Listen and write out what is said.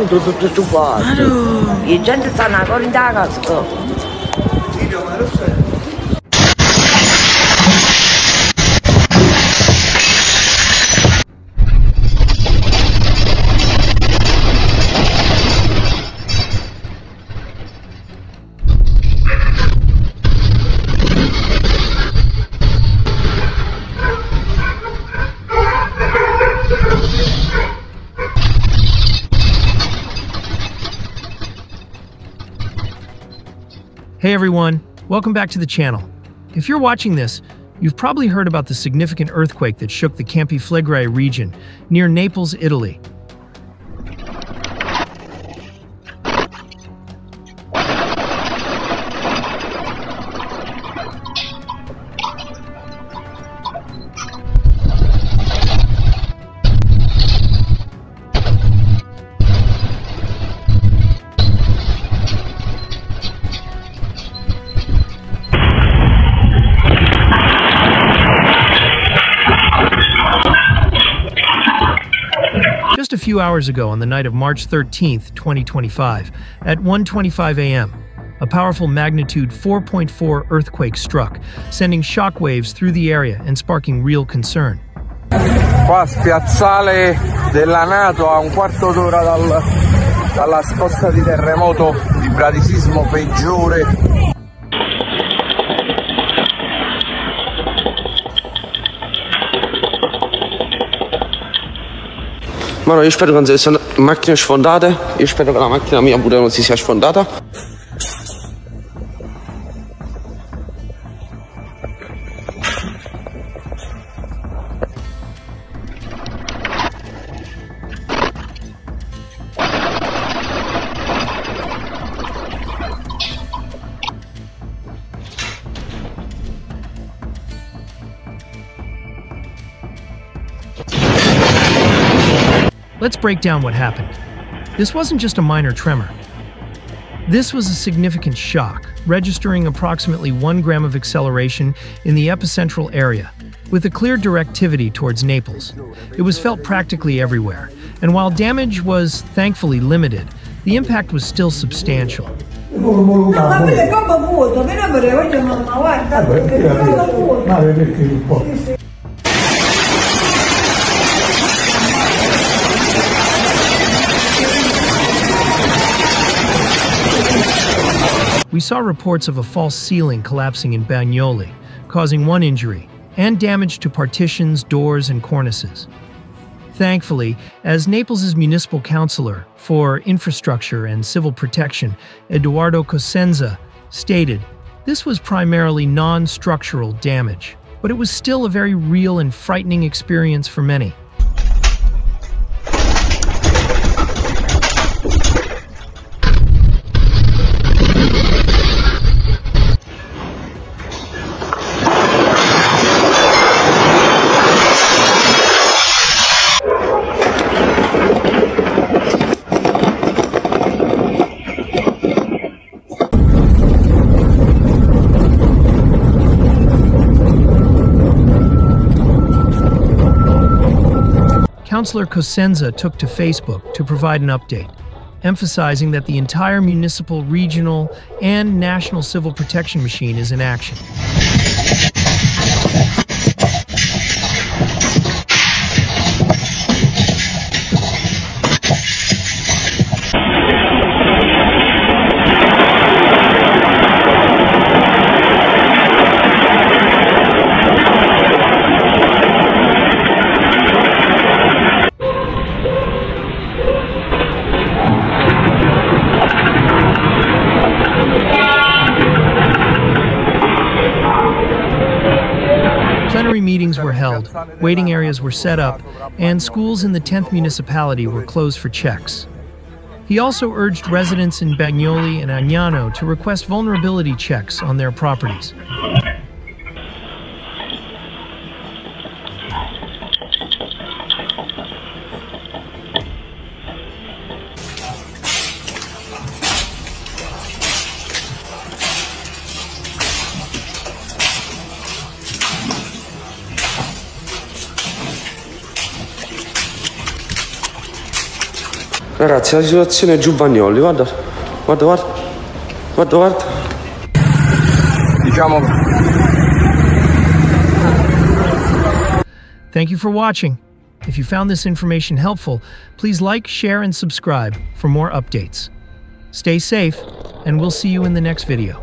Claro, tudo tu tu pode. Claro. E gente está na agora ainda a Hey everyone, welcome back to the channel. If you're watching this, you've probably heard about the significant earthquake that shook the Campi Flegrei region near Naples, Italy. Just a few hours ago on the night of March 13th, 2025, at 1:25 a.m., a powerful magnitude 4.4 earthquake struck, sending shockwaves through the area and sparking real concern. Qua spiazzale della Nato a un quarto d'ora dal, dalla scossa di terremoto di bradisismo peggiore Mano, io spero che non sia stata macchina sfondata. Io spero che la macchina mia pure non si sia sfondata. Let's break down what happened. This wasn't just a minor tremor. This was a significant shock, registering approximately 1 gram of acceleration in the epicentral area, with a clear directivity towards Naples. It was felt practically everywhere, and while damage was thankfully limited, the impact was still substantial. We saw reports of a false ceiling collapsing in Bagnoli, causing one injury, and damage to partitions, doors, and cornices. Thankfully, as Naples' municipal councilor for infrastructure and civil protection, Edoardo Cosenza, stated, this was primarily non structural damage, but it was still a very real and frightening experience for many. Councillor Cosenza took to Facebook to provide an update, emphasizing that the entire municipal, regional, and national civil protection machine is in action. Plenary meetings were held, waiting areas were set up, and schools in the 10th municipality were closed for checks. He also urged residents in Bagnoli and Agnano to request vulnerability checks on their properties. Ragazzi, la situazione è giù Bagnoli, guarda, guarda, guarda, guarda, guarda. Diciamo Thank you for watching. If you found this information helpful, please like, share, and subscribe for more updates. Stay safe, and we'll see you in the next video.